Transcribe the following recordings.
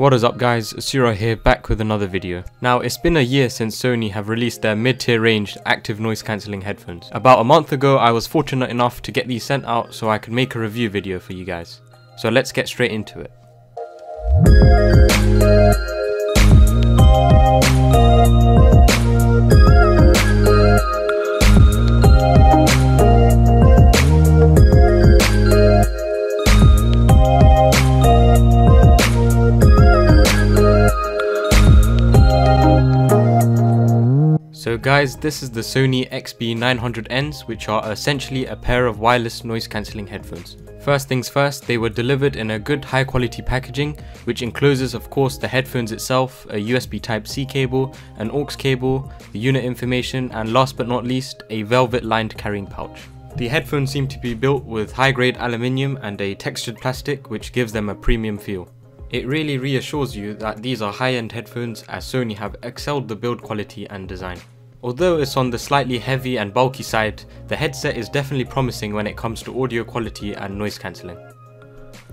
What is up guys, Asura here back with another video. Now it's been a year since Sony have released their mid-tier range active noise cancelling headphones. About a month ago I was fortunate enough to get these sent out so I could make a review video for you guys. So let's get straight into it. So guys, this is the Sony XB900Ns which are essentially a pair of wireless noise cancelling headphones. First things first, they were delivered in a good high quality packaging which encloses of course the headphones itself, a USB type C cable, an aux cable, the unit information and last but not least a velvet lined carrying pouch. The headphones seem to be built with high grade aluminium and a textured plastic which gives them a premium feel. It really reassures you that these are high-end headphones as Sony have excelled the build quality and design. Although it's on the slightly heavy and bulky side, the headset is definitely promising when it comes to audio quality and noise cancelling.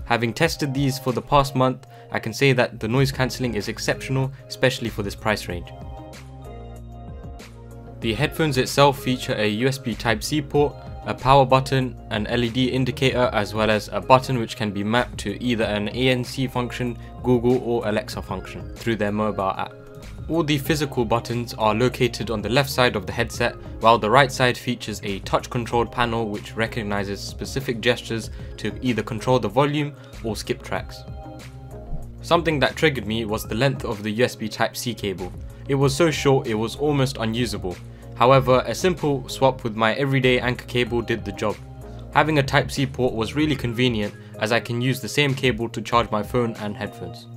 Having tested these for the past month, I can say that the noise cancelling is exceptional, especially for this price range. The headphones itself feature a USB Type-C port, a power button, an LED indicator as well as a button which can be mapped to either an ANC function, Google or Alexa function through their mobile app. All the physical buttons are located on the left side of the headset, while the right side features a touch controlled panel which recognizes specific gestures to either control the volume or skip tracks. Something that triggered me was the length of the USB Type-C cable. It was so short it was almost unusable. However, a simple swap with my everyday Anker cable did the job. Having a Type-C port was really convenient as I can use the same cable to charge my phone and headphones.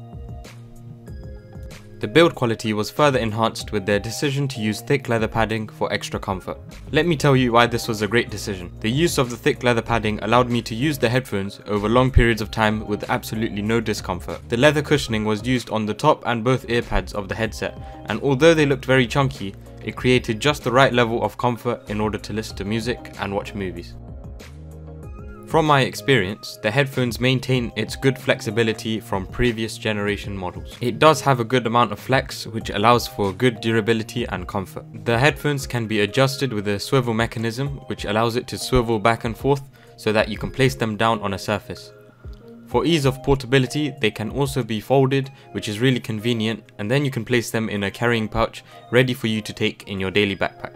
The build quality was further enhanced with their decision to use thick leather padding for extra comfort. Let me tell you why this was a great decision. The use of the thick leather padding allowed me to use the headphones over long periods of time with absolutely no discomfort. The leather cushioning was used on the top and both ear pads of the headset and although they looked very chunky, it created just the right level of comfort in order to listen to music and watch movies. From my experience, the headphones maintain its good flexibility from previous generation models. It does have a good amount of flex which allows for good durability and comfort. The headphones can be adjusted with a swivel mechanism which allows it to swivel back and forth so that you can place them down on a surface. For ease of portability, they can also be folded, which is really convenient, and then you can place them in a carrying pouch ready for you to take in your daily backpack.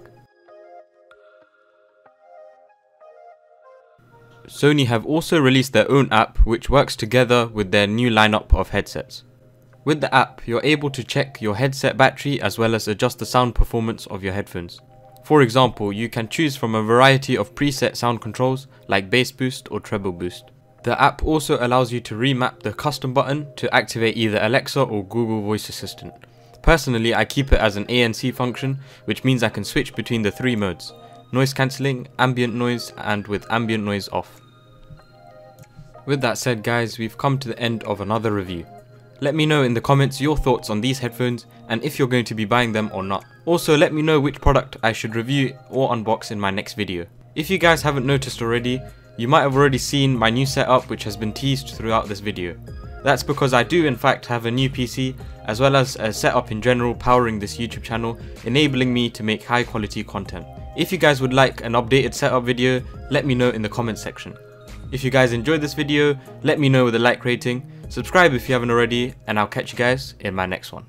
Sony have also released their own app which works together with their new lineup of headsets. With the app, you're able to check your headset battery as well as adjust the sound performance of your headphones. For example, you can choose from a variety of preset sound controls like bass boost or treble boost. The app also allows you to remap the custom button to activate either Alexa or Google Voice Assistant. Personally, I keep it as an ANC function, which means I can switch between the three modes, noise cancelling, ambient noise and with ambient noise off. With that said guys, we've come to the end of another review. Let me know in the comments your thoughts on these headphones and if you're going to be buying them or not. Also let me know which product I should review or unbox in my next video. If you guys haven't noticed already, you might have already seen my new setup which has been teased throughout this video. That's because I do in fact have a new PC as well as a setup in general powering this YouTube channel enabling me to make high quality content. If you guys would like an updated setup video, let me know in the comment section. If you guys enjoyed this video, let me know with a like rating, subscribe if you haven't already, and I'll catch you guys in my next one.